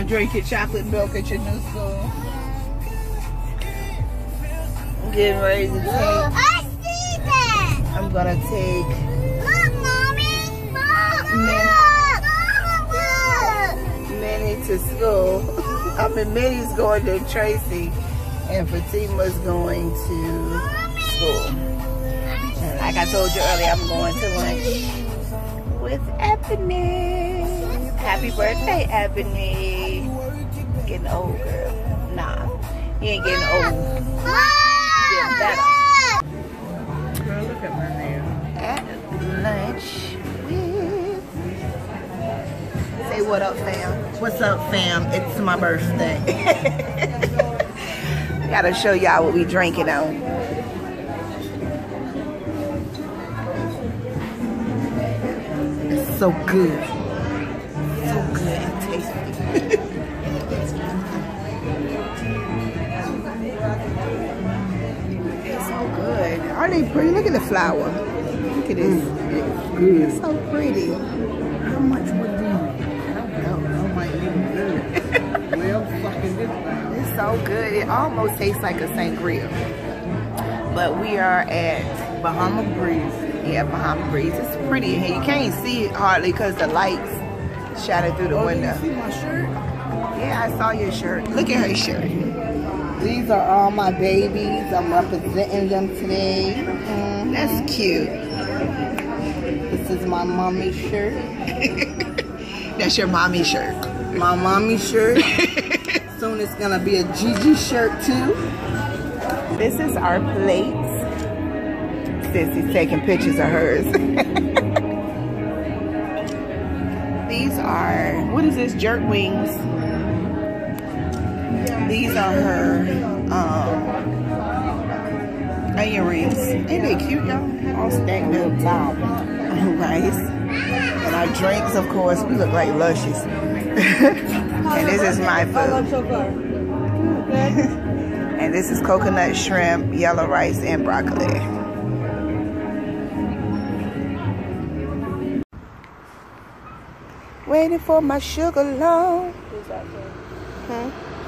gonna drink your chocolate milk at your new school. I'm getting ready to take. I see that. I'm gonna take. Look, mommy. Mom. Look. Minnie to school. I mean, Minnie's going to Tracy, and Fatima's going to school. And like I told you earlier, I'm going to lunch with Ebony. Happy birthday, Ebony. Getting old, girl. Nah, you ain't getting old. Getting better. Girl, look at my nail. At lunch with. Say what up, fam. What's up, fam? It's my birthday. Gotta show y'all what we drinking on. It's so good. Aren't they pretty? Look at the flower. Look at this. It's good. It's so pretty. How much would you? I don't know. I might even good. well, fucking this. It's so good. It almost tastes like a sangria. But we are at Bahama Breeze. yeah Bahama Breeze. It's pretty in here. You can't see it hardly because the lights shining through the Oh, window. you see my shirt? Yeah, I saw your shirt. Look at her shirt. These are all my babies. I'm representing them today. Mhm. That's cute. This is my mommy shirt. That's your mommy shirt. My mommy shirt. Soon it's gonna be a Gigi shirt too. This is our plates. Sissy's taking pictures of hers. These are, what is this, jerk wings? These are her um, onion rings. Ain't they cute, y'all? All stacked up. Top. Rice. And our drinks, of course, we look like luscious. and this is my food. And this is coconut shrimp, yellow rice, and broccoli. Waiting for my sugar. Huh?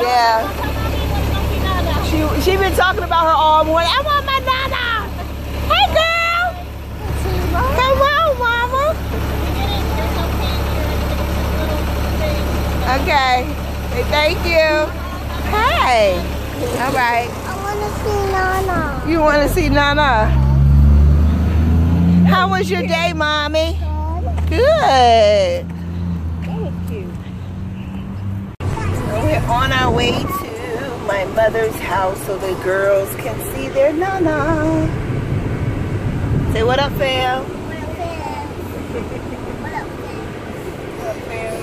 yeah. She she been talking about her all morning. I want my nana. Hey, girl. Come on, mama. Okay. Say thank you. Hey. All right. I want to see Nana. You want to see Nana? How was your day, mommy? Good. Thank you. So we're on our way to my mother's house so the girls can see their Nana. Say what up, fam? What up, fam? what up, fam.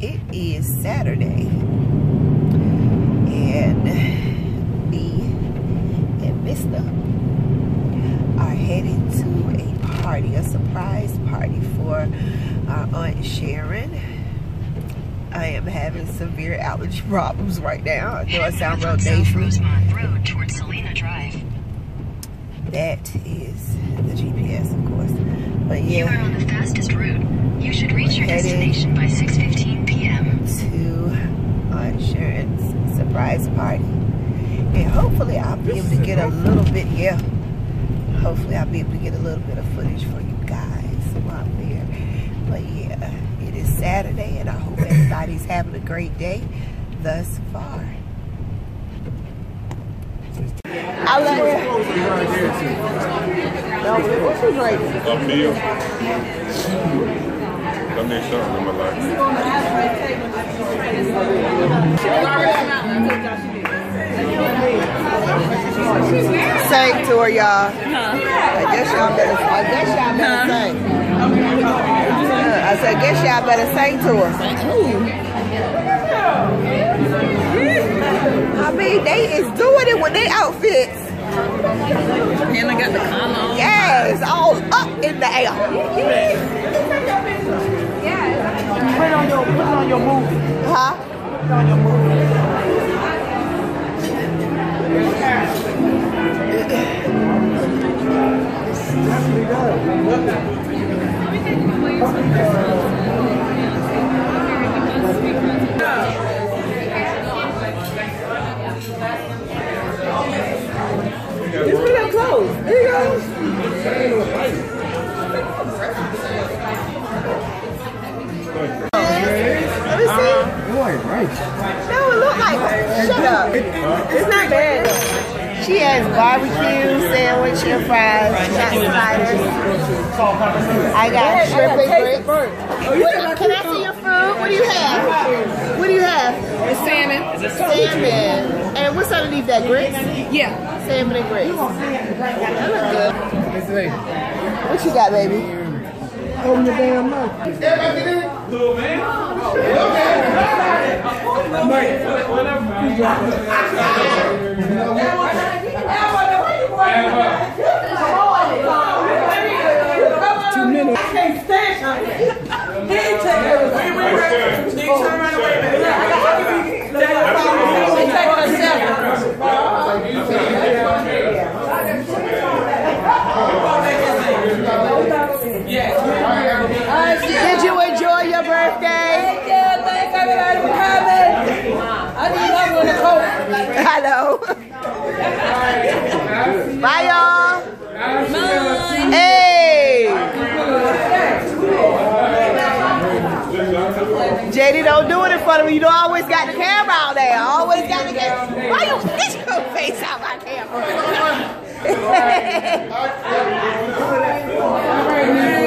It is Saturday, and me and Mister are headed to a party, a surprise party for our Aunt Sharon. I am having severe problems right now. I know I sound real dangerous. Road towards Selena Drive. That is the GPS, of course. But yeah. You are on the fastest route. You should reach your destination by 6:15 p.m. to Aunt Sharon's surprise party. And hopefully I'll be able to get a little bit, yeah. Hopefully I'll be able to get a little bit of footage for you guys while I'm there. But yeah, it is Saturday and I hope everybody's having a great day thus far. I love it. What's your drink? A meal. That means something in my life. Sing to her, y'all. I guess y'all better, I guess y'all better sing. I guess y'all better sing to us. I mean, they is doing it with their outfits. And I got the collar on. Yes, all up in the air. Put it on your, put it on your movie. Huh? Put it on your movie. Just put up close. There you go. Let me see. No, it look like Shut up. It's not bad. She has barbecue, sandwich, and fries. She got sliders. I got shrimp and grits. What- Can I see your food? What do you have? What do you have? It's salmon. Salmon. And what's underneath that? Grits? Yeah. Salmon and grits. That look good. What you got, baby? Open your damn mouth. Two minutes. Did JD don't do it in front of me. You know I always got the camera out there. I always got the camera. Why you get your face out my camera?